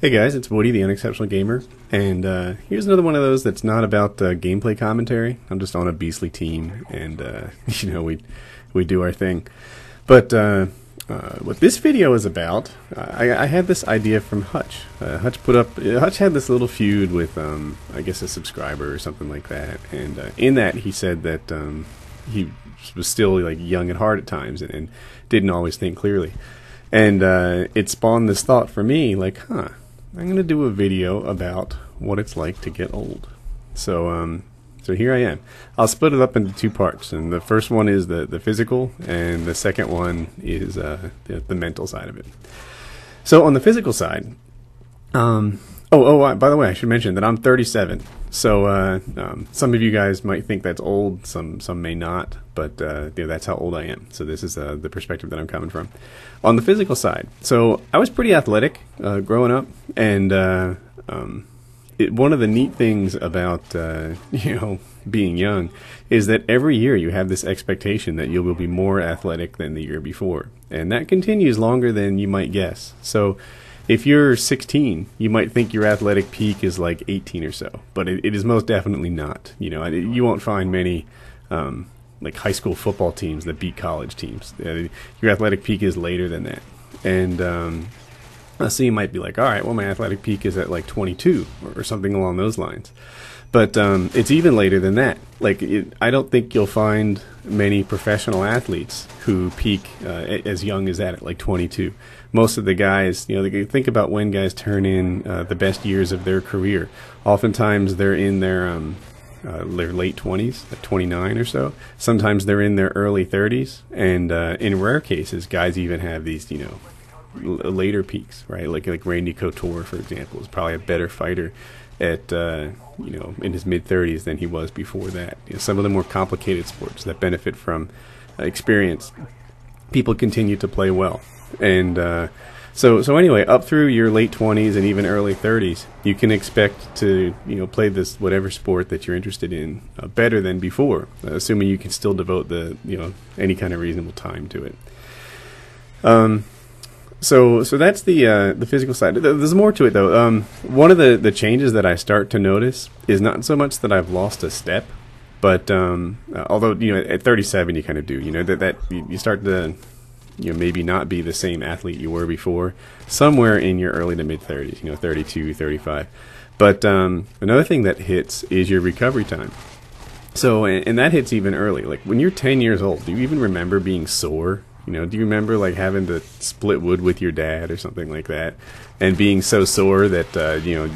Hey guys, it's Woody, the Unexceptional Gamer, and uh, here's another one of those that's not about uh, gameplay commentary. I'm just on a beastly team, and uh, you know we we do our thing. But uh, uh, what this video is about, I, I had this idea from Hutch. Uh, Hutch put up, Hutch had this little feud with, um, I guess, a subscriber or something like that, and in that he said that um, he was still like young at heart at times and, and didn't always think clearly. And it spawned this thought for me, like, huh, I'm going to do a video about what it's like to get old. So, um, so here I am. I'll split it up into two parts, and the first one is the the physical, and the second one is uh, the, the mental side of it. So on the physical side, um, oh oh, by the way, I should mention that I'm 37. So uh, um, some of you guys might think that's old, some some may not, but uh, that's how old I am. So this is uh, the perspective that I'm coming from. On the physical side, so I was pretty athletic uh, growing up, and uh, um, it, one of the neat things about uh, you know being young is that every year you have this expectation that you will be more athletic than the year before, and that continues longer than you might guess. So if you're 16, you might think your athletic peak is like 18 or so, but it, it is most definitely not. You know, you won't find many um, like high school football teams that beat college teams. Uh, your athletic peak is later than that, and um, so you might be like, all right, well, my athletic peak is at like 22 or, or something along those lines. But um, it's even later than that. Like, it, I don't think you'll find many professional athletes who peak uh, as young as that at like 22. Most of the guys, you know, they think about when guys turn in uh, the best years of their career. Oftentimes, they're in their um, uh, their late 20s, like 29 or so. Sometimes they're in their early 30s, and uh, in rare cases, guys even have these, you know, later peaks, right? Like like Randy Couture, for example, is probably a better fighter at uh, you know in his mid 30s than he was before that. You know, some of the more complicated sports that benefit from uh, experience, people continue to play well, and uh, so so anyway, up through your late 20s and even early 30s, you can expect to you know play this whatever sport that you're interested in uh, better than before, assuming you can still devote the you know any kind of reasonable time to it. Um, so so that's the uh, the physical side. There's more to it though. Um, one of the the changes that I start to notice is not so much that I've lost a step, but um, uh, although you know at 37 you kind of do. You know that that you start to you know maybe not be the same athlete you were before somewhere in your early to mid 30s. You know 32, 35. But um, another thing that hits is your recovery time. So and, and that hits even early. Like when you're 10 years old, do you even remember being sore you know, do you remember like having to split wood with your dad or something like that, and being so sore that uh, you know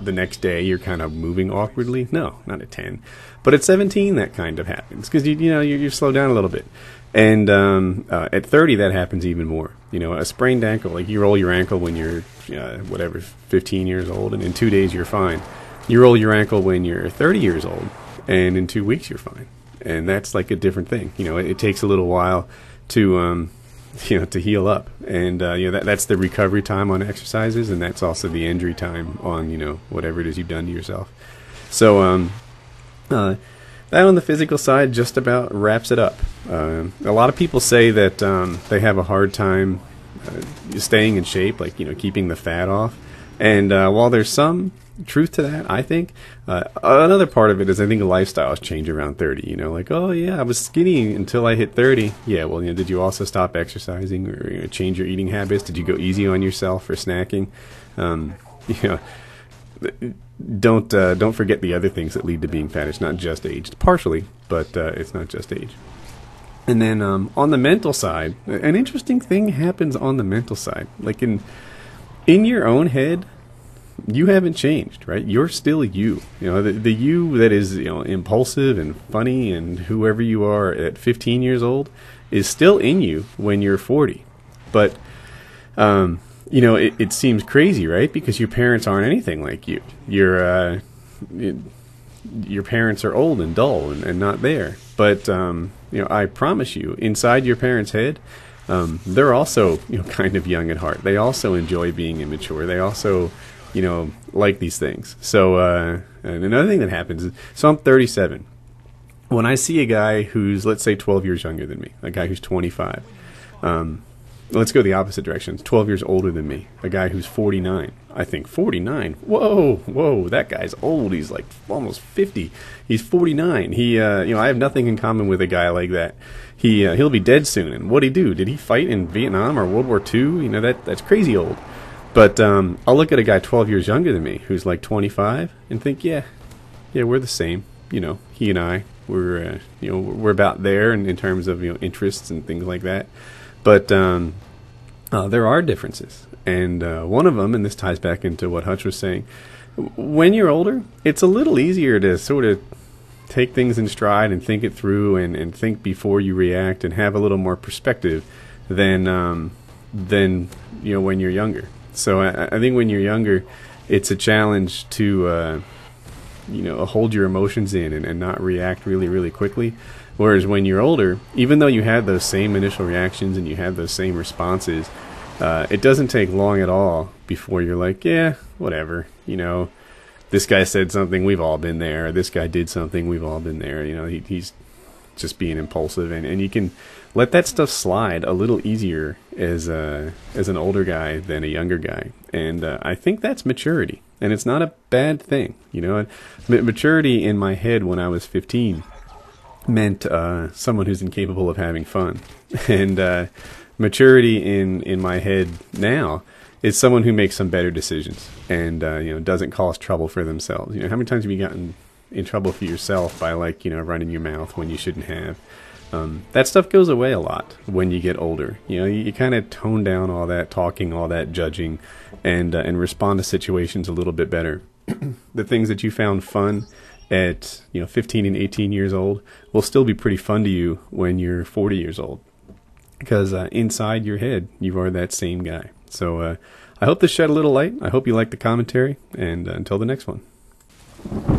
the next day you're kind of moving awkwardly? No, not at ten, but at seventeen that kind of happens because you you know you, you slow down a little bit, and um, uh, at thirty that happens even more. You know, a sprained ankle, like you roll your ankle when you're uh, whatever fifteen years old, and in two days you're fine. You roll your ankle when you're thirty years old, and in two weeks you're fine and that's like a different thing. You know, it, it takes a little while to um, you know to heal up, and uh, you know that that's the recovery time on exercises, and that's also the injury time on you know whatever it is you've done to yourself. So um, uh, that on the physical side just about wraps it up. Uh, a lot of people say that um, they have a hard time uh, staying in shape, like you know keeping the fat off. And uh, while there's some truth to that, I think. Uh, another part of it is I think lifestyles change around 30. You know, like, oh, yeah, I was skinny until I hit 30. Yeah, well, you know, did you also stop exercising or you know, change your eating habits? Did you go easy on yourself for snacking? Um, you know, don't uh, don't forget the other things that lead to being fat. It's not just age, partially, but uh, it's not just age. And then um, on the mental side, an interesting thing happens on the mental side. Like in in your own head, you haven't changed, right? You're still you. You know, the, the you that is, you know, impulsive and funny and whoever you are at 15 years old is still in you when you're 40. But, um, you know, it, it seems crazy, right? Because your parents aren't anything like you. Your, uh, it, your parents are old and dull and, and not there. But, um, you know, I promise you, inside your parents' head, um, they're also, you know, kind of young at heart. They also enjoy being immature. They also, you know, like these things. So, uh, another thing that happens is, so I'm 37. When I see a guy who's, let's say, 12 years younger than me, a guy who's 25, um, let's go the opposite direction. 12 years older than me, a guy who's 49. I think 49. Whoa, whoa, that guy's old. He's like almost 50. He's 49. He, uh, you know, I have nothing in common with a guy like that. He, uh, he'll be dead soon. And what'd he do? Did he fight in Vietnam or World War II? You know, that that's crazy old. But um, I'll look at a guy 12 years younger than me who's like 25 and think, yeah, yeah, we're the same. You know, he and I, we're, uh, you know, we're about there in, in terms of you know interests and things like that. But um, uh, there are differences. And uh, one of them, and this ties back into what Hutch was saying, when you're older, it's a little easier to sort of take things in stride and think it through and, and think before you react and have a little more perspective than um, than you know when you're younger. So I, I, think when you're younger, it's a challenge to uh, you know hold your emotions in and, and not react really really quickly. Whereas when you're older, even though you had those same initial reactions and you had those same responses, uh, it doesn't take long at all before you're like, yeah, whatever. You know, this guy said something, we've all been there. This guy did something, we've all been there. You know, he, he's just being impulsive, and, and you can let that stuff slide a little easier as a, as an older guy than a younger guy. And uh, I think that's maturity, and it's not a bad thing. You know, maturity in my head when I was 15 meant uh, someone who's incapable of having fun, and uh, maturity in in my head now is someone who makes some better decisions and uh, you know doesn't cause trouble for themselves. You know, how many times have you gotten in trouble for yourself by like you know running your mouth when you shouldn't have? Um, that stuff goes away a lot when you get older. You know, you, you kind of tone down all that talking, all that judging, and uh, and respond to situations a little bit better. the things that you found fun at you know 15 and 18 years old will still be pretty fun to you when you're 40 years old because uh, inside your head you are that same guy so uh, i hope this shed a little light i hope you like the commentary and uh, until the next one